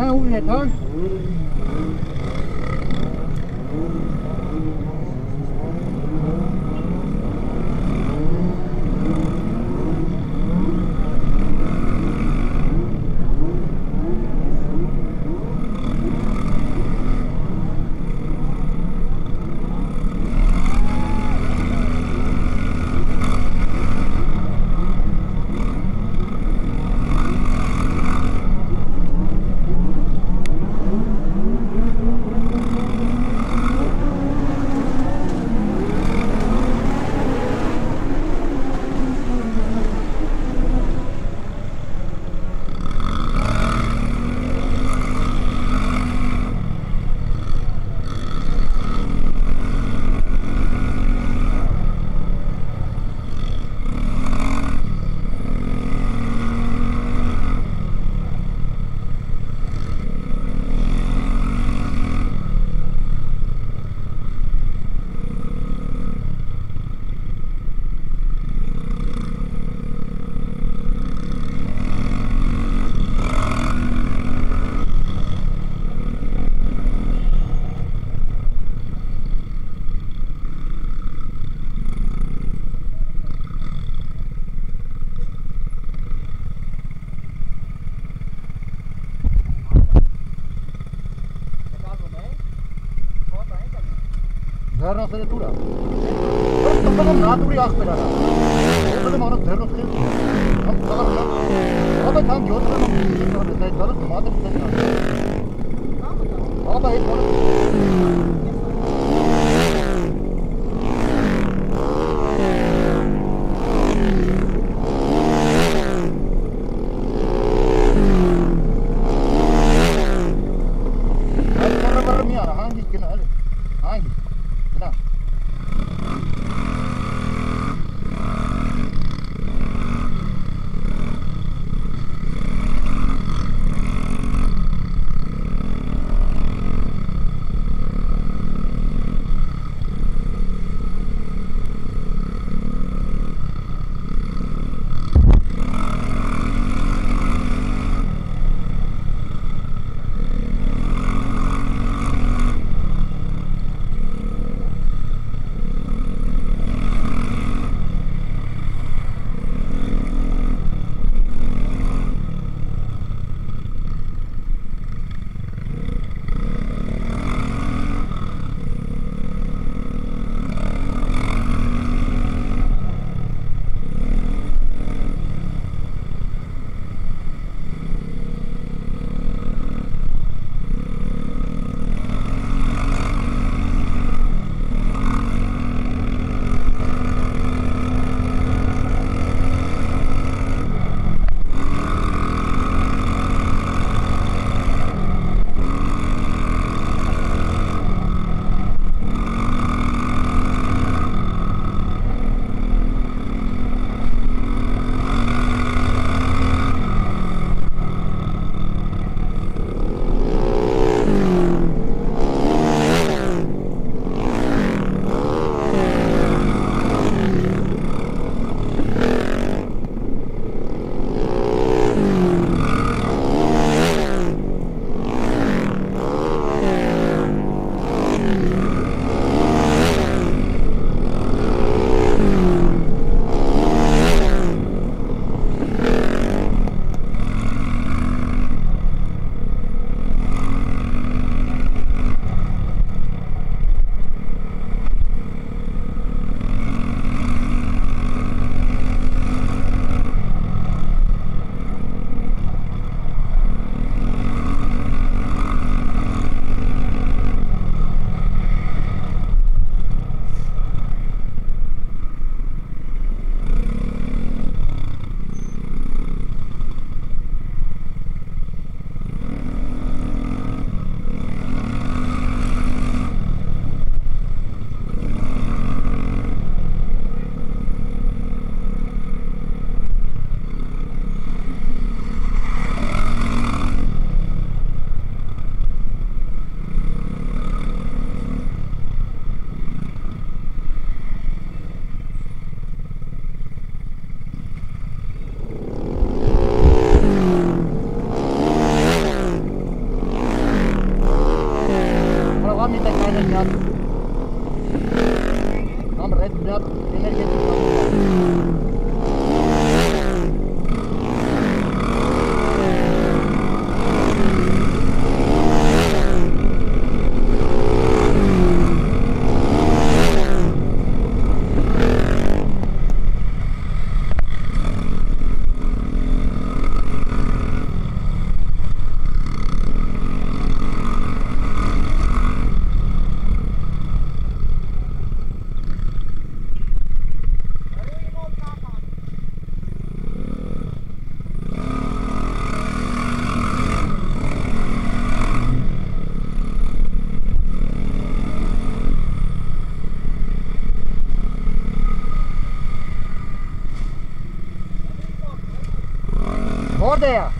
Ah, um já tá? ধ্যান আসলে তুরা না তুড়ি আসতে পারা মানুষ ধ্যান আসছে হবে ধান জোর করে মাদের হবে এই No. Ngon Ngon mà rết nhớt Đi hết there.